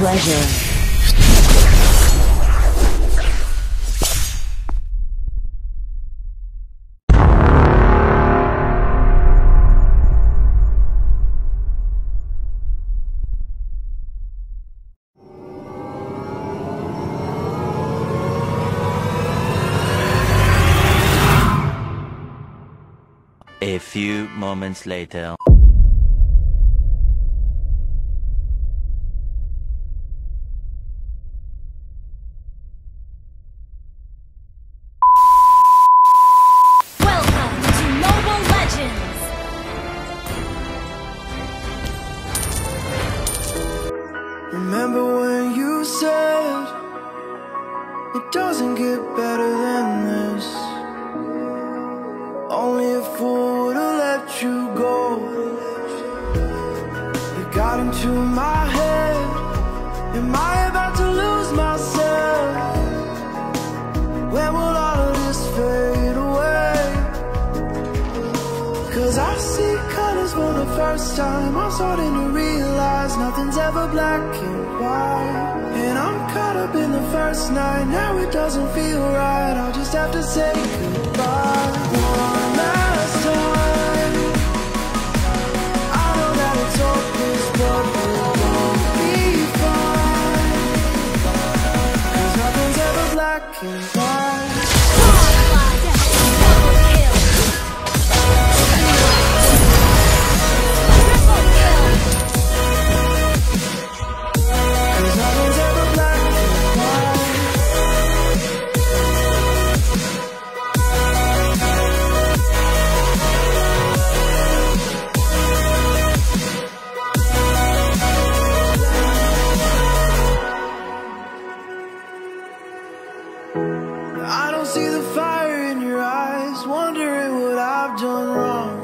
pleasure. A few moments later. It doesn't get better than this? Only a fool would have let you go. You got into my head. Am I about to lose myself? When will all of this fade away? Cause I see colors for the first time. I'm starting to realize nothing's ever black and white. And I'm caught up in the first night. Now it doesn't feel right. I'll just have to say goodbye. One last time. I know that it's but we'll be nothing's ever black and white. The fire in your eyes, wondering what I've done wrong.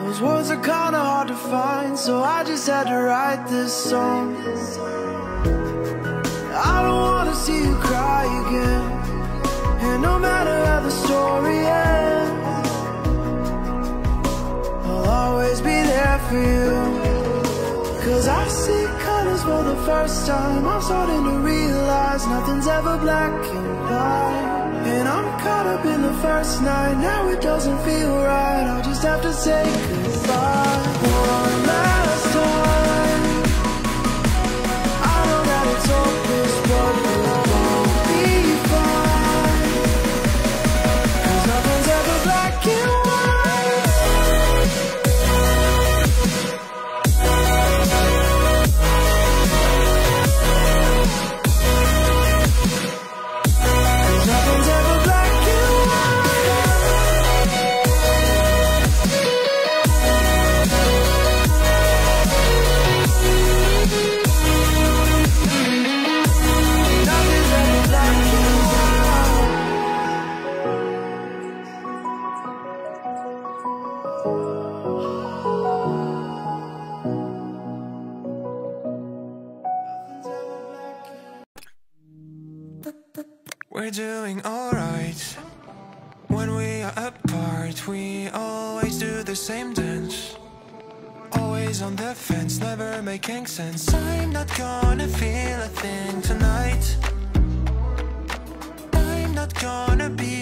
Those words are kinda hard to find, so I just had to write this song. I don't wanna see you cry again, and no matter how the story ends, I'll always be there for you. Cause I see colors for the first time. I'm starting to realize nothing's ever black and white. And I'm caught up in the first night. Now it doesn't feel right. I'll just have to say goodbye one last We're doing alright. When we are apart, we always do the same dance. Always on the fence, never making sense. I'm not gonna feel a thing tonight. I'm not gonna be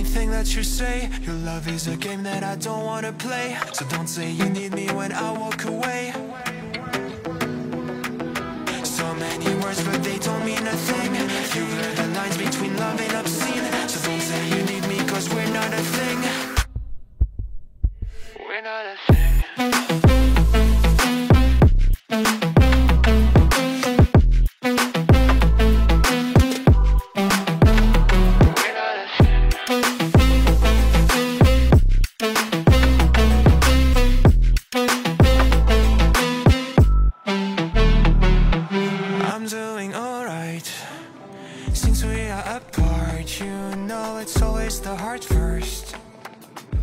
anything that you say. Your love is a game that I don't wanna play. So don't say you need me when I walk away. First.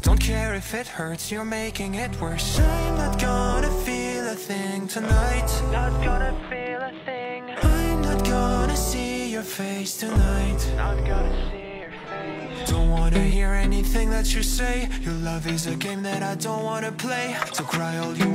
Don't care if it hurts, you're making it worse. I'm not gonna feel a thing tonight. Not gonna feel a thing. I'm not gonna see your face tonight. Not gonna see your face. Don't wanna hear anything that you say. Your love is a game that I don't wanna play. So cry all you